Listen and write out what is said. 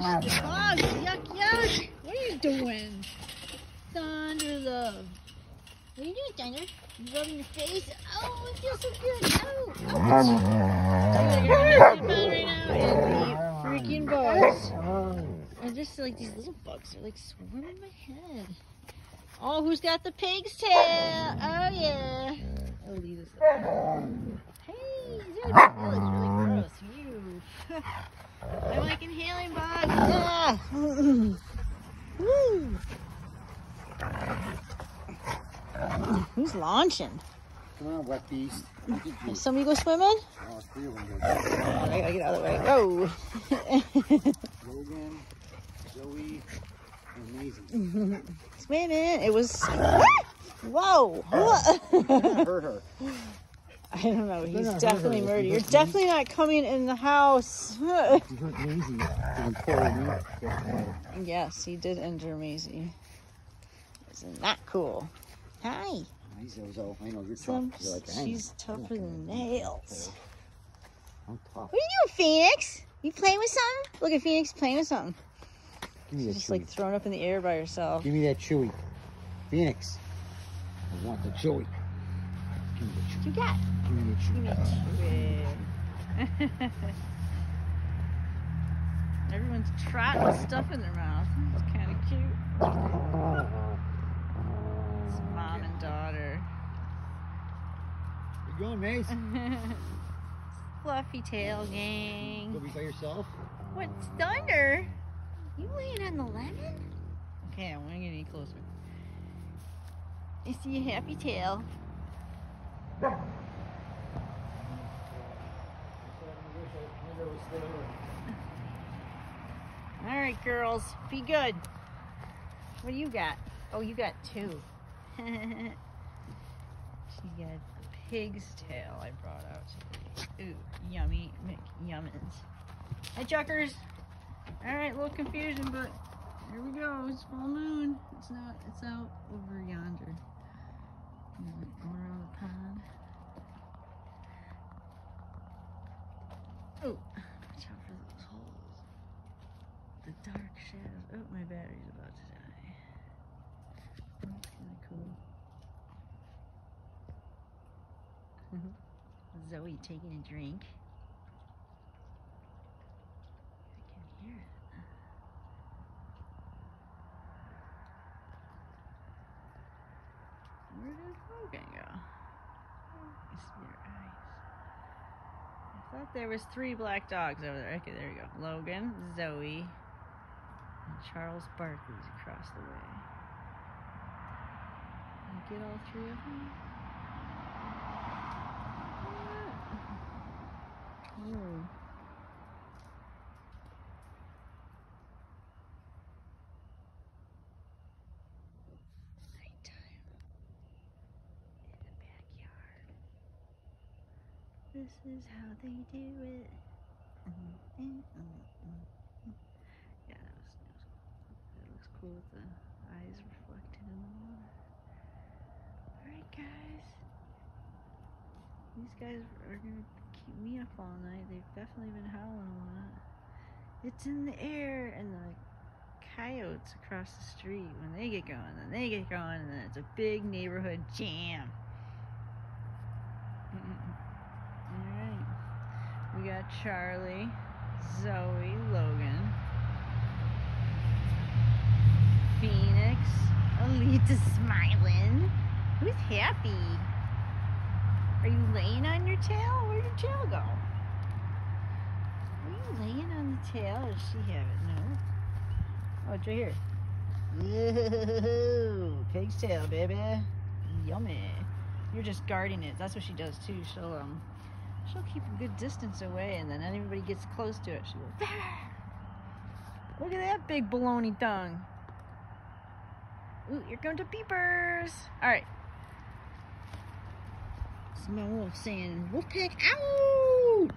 gosh, bugs. Yuck, yuck. What are you doing? Thunder love. What are you doing, Thunder? You rubbing your face? Oh, it feels so good. Oh, oh. Right now. Freaking bugs. And just like these little bugs are like swarming my head. Oh, who's got the pig's tail? Oh, yeah. Oh, leave this. Hey, dude, that looks really gross. Ew. I'm like inhaling bugs. Yeah. Woo. Who's launching? Come on, wet beast. Somebody go swimming? Oh, three of them go. I gotta get out of the way. Whoa. Logan, Joey, Maisie. swimming. It was. Whoa. Hurt her. I don't know. He's definitely murdered. You're definitely not coming in the house. Maisie. And poor me. Yes, yes, he did injure Maisie. Isn't that cool? Hi. I know you're tough. You're like, she's tougher than nails. I'm tough. What are you doing, Phoenix? You playing with something? Look at Phoenix playing with something. Give me She's that just chewy. like thrown up in the air by herself. Give me that chewy. Phoenix. I want the chewy. Give me the chewy. You got? Give me the chewy. Give me a chewy. Everyone's trotting stuff in their mouth. It's kind of cute. You going, Mace? Fluffy tail gang. Go be by yourself? What's thunder? You laying on the lemon? Okay, I want to get any closer. I see a happy tail. All right, girls, be good. What do you got? Oh, you got two. she got a pig's tail I brought out. Ooh, yummy McYummins. Hi, Chuckers. All right, a little confusion, but here we go. It's full moon. It's not. It's out over yonder. The pond. Oh, watch out for those holes. The dark shadows. Oh, my battery's about to die. That's kind of cool. Mm-hmm. Zoe taking a drink. I can hear it. Where did Logan go? I see your eyes. I thought there was three black dogs over there. Okay, there you go. Logan, Zoe, and Charles Barkley's across the way. Did I get all three of them? Nighttime in the backyard. This is how they do it. Yeah, that was, that was. That looks cool with the eyes reflected in the water. Alright, guys. These guys are gonna keep me up all night. They've definitely been howling a lot. It's in the air, and the coyotes across the street, when they get going, then they get going, and then it's a big neighborhood jam. Alright. We got Charlie, Zoe, Logan, Phoenix, Alita smiling. Who's happy? Are you laying on your tail? Where'd your tail go? Are you laying on the tail or does she have it? No. Oh, it's right here. Ooh, pig's tail, baby. Yummy. You're just guarding it. That's what she does too. She'll um, she'll keep a good distance away, and then anybody gets close to it, she'll Look at that big baloney tongue. Ooh, here come the peepers. All right. Smell wolf saying, Wolfpack out!